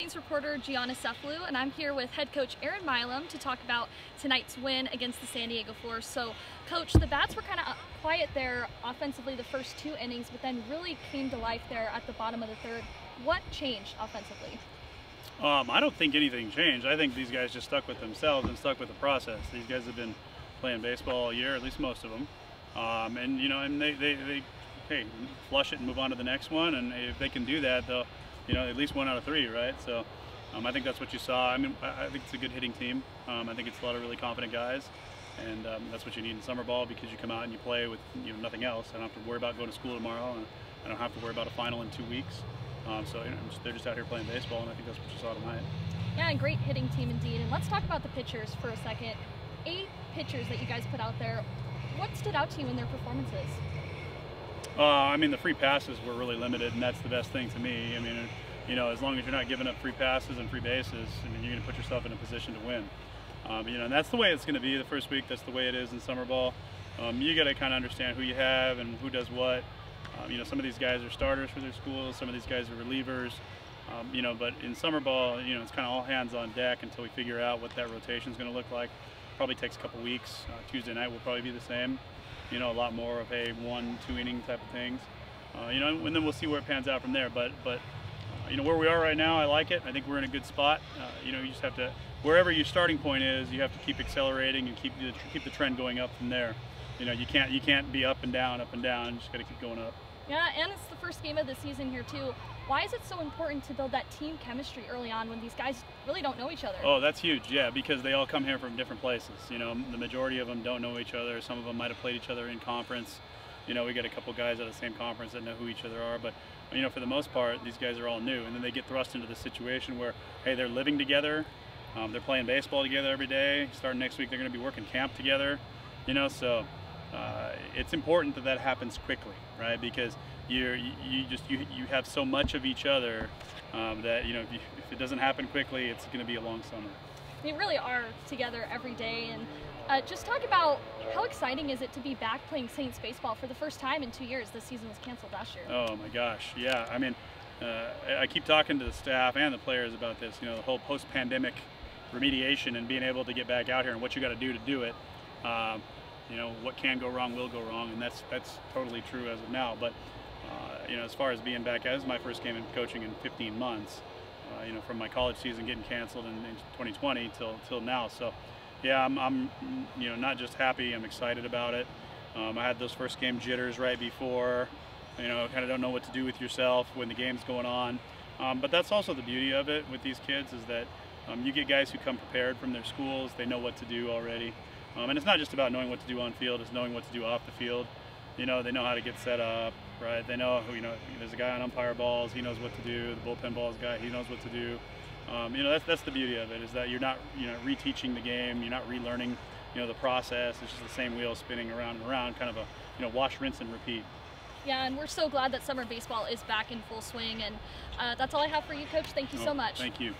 Reporter Gianna Seflu, and I'm here with head coach Aaron Milam to talk about tonight's win against the San Diego Force. So, coach, the Bats were kind of quiet there offensively the first two innings, but then really came to life there at the bottom of the third. What changed offensively? Um, I don't think anything changed. I think these guys just stuck with themselves and stuck with the process. These guys have been playing baseball all year, at least most of them. Um, and, you know, and they, they, they, hey, flush it and move on to the next one. And if they can do that, they'll, you know, at least one out of three, right? So um, I think that's what you saw. I mean, I think it's a good hitting team. Um, I think it's a lot of really confident guys, and um, that's what you need in summer ball because you come out and you play with you know nothing else. I don't have to worry about going to school tomorrow, and I don't have to worry about a final in two weeks. Um, so you know, they're just out here playing baseball, and I think that's what you saw tonight. Yeah, great hitting team indeed. And let's talk about the pitchers for a second. Eight pitchers that you guys put out there. What stood out to you in their performances? Uh, I mean, the free passes were really limited, and that's the best thing to me. I mean, you know, as long as you're not giving up free passes and free bases, I mean, you're going to put yourself in a position to win. Um, you know, and that's the way it's going to be the first week. That's the way it is in summer ball. Um, you got to kind of understand who you have and who does what. Um, you know, some of these guys are starters for their schools. Some of these guys are relievers. Um, you know, but in summer ball, you know, it's kind of all hands on deck until we figure out what that rotation is going to look like. Probably takes a couple weeks. Uh, Tuesday night will probably be the same you know, a lot more of a one, two inning type of things. Uh, you know, and then we'll see where it pans out from there. But, but uh, you know, where we are right now, I like it. I think we're in a good spot. Uh, you know, you just have to, wherever your starting point is, you have to keep accelerating and keep the, keep the trend going up from there. You know, you can't you can't be up and down, up and down. You just got to keep going up. Yeah, and it's the first game of the season here too. Why is it so important to build that team chemistry early on when these guys really don't know each other? Oh, that's huge. Yeah, because they all come here from different places. You know, the majority of them don't know each other. Some of them might have played each other in conference. You know, we got a couple guys at the same conference that know who each other are, but you know, for the most part, these guys are all new, and then they get thrust into the situation where, hey, they're living together, um, they're playing baseball together every day. Starting next week, they're going to be working camp together. You know, so uh, it's important that that happens quickly, right? Because you're you just you you have so much of each other um, that you know if, you, if, it doesn't happen quickly, it's going to be a long summer. We really are together every day, and uh, just talk about how exciting is it to be back playing Saints baseball for the first time in two years. This season was canceled last year. Oh my gosh, yeah. I mean, uh, I keep talking to the staff and the players about this. You know, the whole post-pandemic remediation and being able to get back out here and what you got to do to do it. Um, you know, what can go wrong will go wrong, and that's that's totally true as of now. But uh, you know, as far as being back, as my first game in coaching in 15 months. Uh, you know, from my college season getting canceled in, in 2020 till till now. So, yeah, I'm, I'm, you know not just happy. I'm excited about it. Um, I had those first game jitters right before. You know, kind of don't know what to do with yourself when the game's going on. Um, but that's also the beauty of it with these kids is that um, you get guys who come prepared from their schools. They know what to do already. Um, and it's not just about knowing what to do on field, it's knowing what to do off the field. You know, they know how to get set up, right? They know who, you know, there's a guy on umpire balls, he knows what to do. The bullpen balls guy, he knows what to do. Um, you know, that's, that's the beauty of it, is that you're not, you know, reteaching the game, you're not relearning, you know, the process. It's just the same wheel spinning around and around, kind of a, you know, wash, rinse, and repeat. Yeah, and we're so glad that summer baseball is back in full swing. And uh, that's all I have for you, Coach. Thank you oh, so much. Thank you.